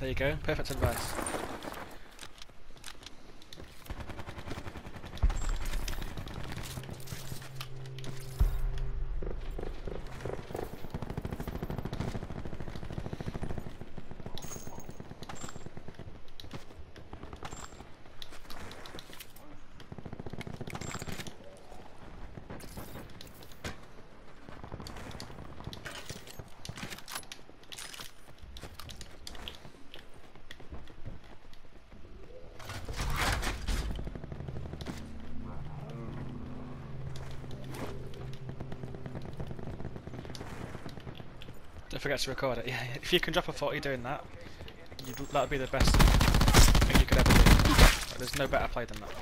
There you go. Perfect advice. Forget to record it. Yeah, if you can drop a 40 doing that, that would be the best thing you could ever do. There's no better play than that.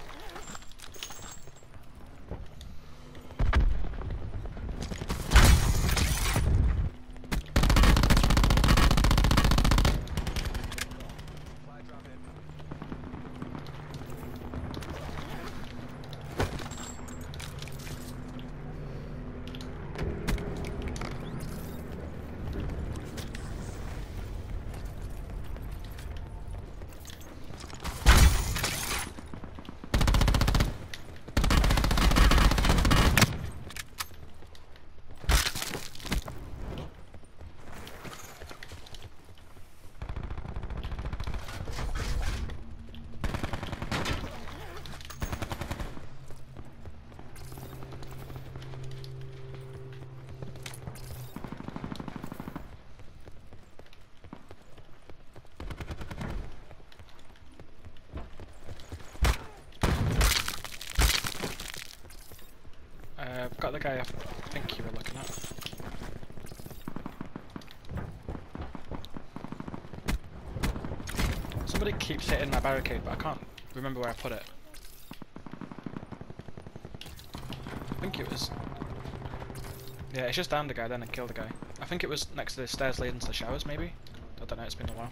Uh, the guy I think you were looking at. Somebody keeps hitting my barricade, but I can't remember where I put it. I think it was... Yeah, it's just down the guy then and kill the guy. I think it was next to the stairs leading to the showers, maybe? I don't know, it's been a while.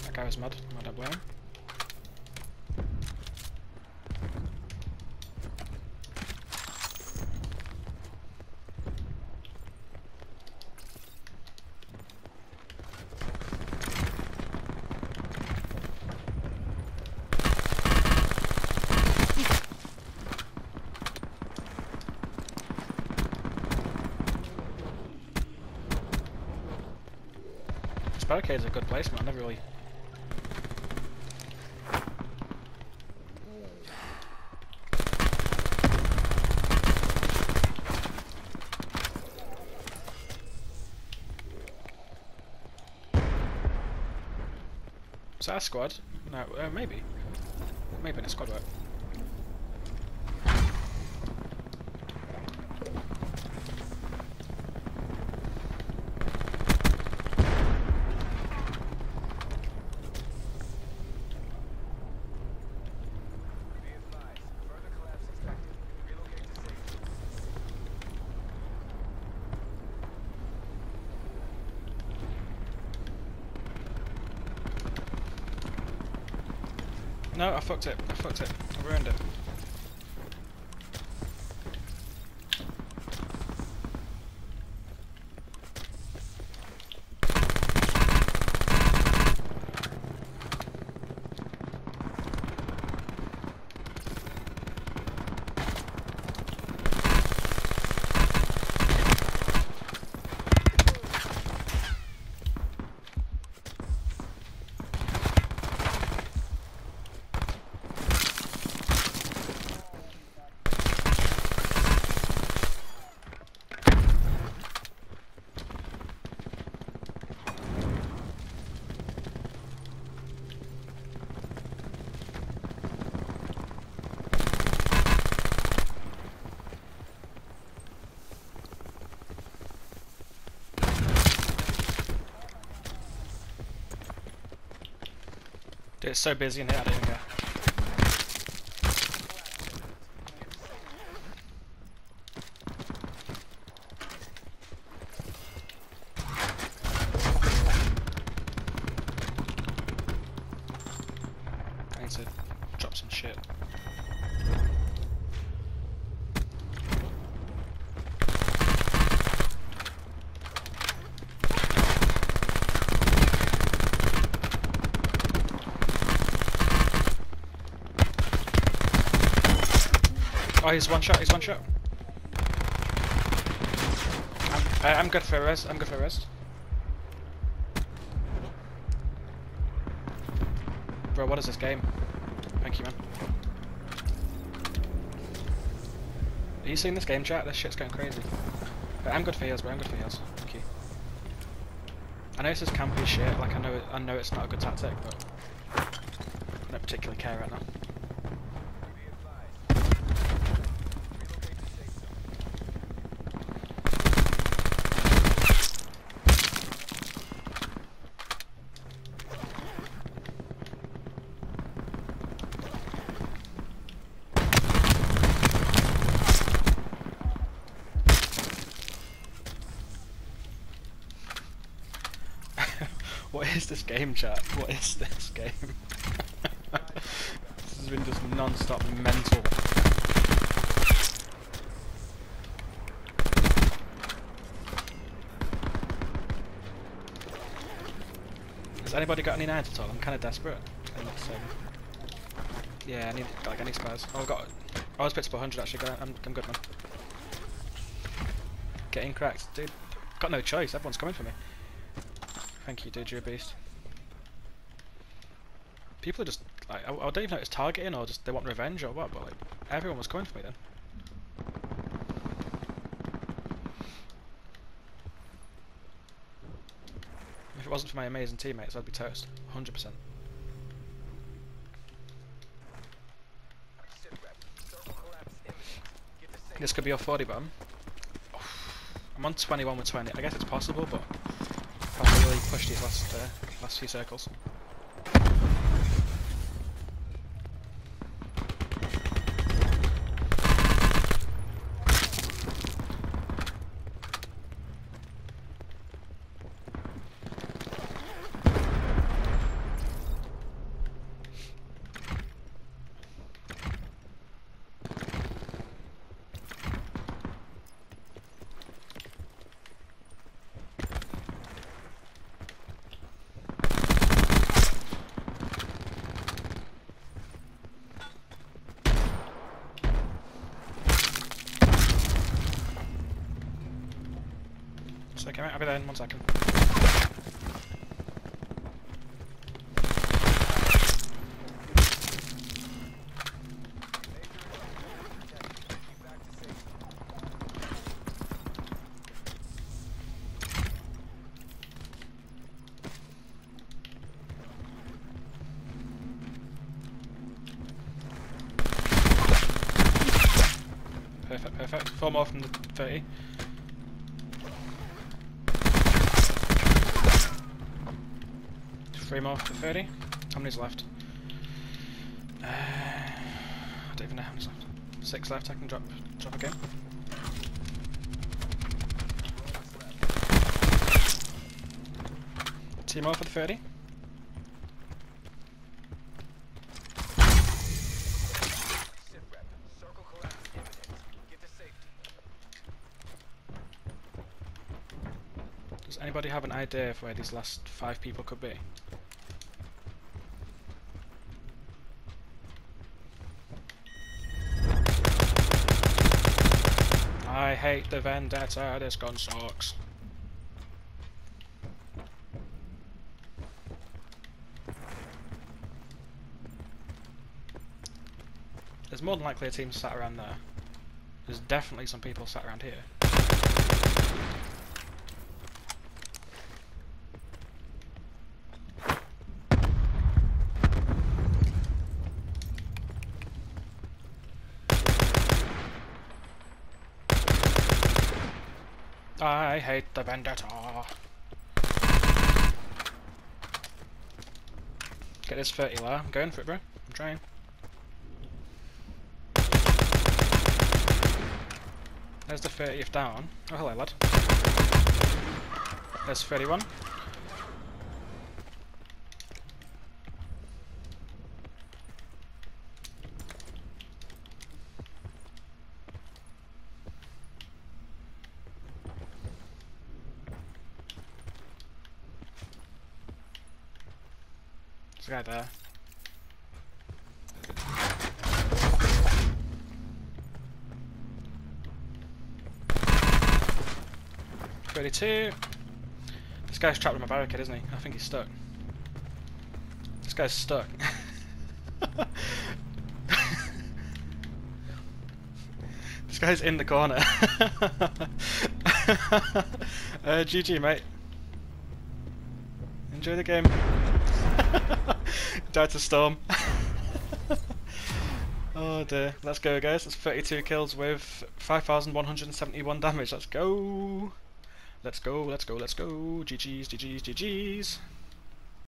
That guy was mad, I don't blame barricade's a good placement, I never really Is that a squad? No, uh, maybe. Maybe in a squad work. No, I fucked it. I fucked it. I ruined it. It's so busy in here, I don't even care. I need to drop some shit. Oh, he's one shot, he's one shot. I'm, uh, I'm good for a rest, I'm good for a rest. Bro, what is this game? Thank you, man. Are you seeing this game chat? This shit's going crazy. But I'm good for heals, bro, I'm good for heals. Thank you. I know this is campy shit, like I know it, I know it's not a good tactic, but I don't particularly care right now. what is this game chat? What is this game? this has been just non-stop mental. Has anybody got any knives at all? I'm kind of desperate. I. Yeah, I need like any squares. Oh, I've got. I was picked up 100 actually. I'm, I'm good man. Getting cracked, dude. Got no choice. Everyone's coming for me. Thank you, dude. Beast. People are just like I, I don't even know if it's targeting or just they want revenge or what, but like everyone was coming for me then. If it wasn't for my amazing teammates, I'd be toast. 100%. This could be your 40 bomb. I'm on 21 with 20. I guess it's possible, but pushed these last uh, last few circles. Second, mate. I'll be there in one second. Perfect, perfect. Four more from the 30. Three more for 30. How many's left? Uh, I don't even know how many's left. Six left, I can drop drop again. Two more for the 30. Does anybody have an idea of where these last five people could be? I hate the vendetta, this gun sucks. There's more than likely a team sat around there. There's definitely some people sat around here. I hate the vendetta. Get this 30 low. I'm going for it, bro. I'm trying. There's the 30th down. Oh, hello, lad. There's 31. Guy there. Thirty-two. This guy's trapped in my barricade, isn't he? I think he's stuck. This guy's stuck. this guy's in the corner. uh, GG, mate. Enjoy the game. Died to storm. oh dear. Let's go, guys. That's 32 kills with 5,171 damage. Let's go. Let's go, let's go, let's go. GG's, GG's, GG's.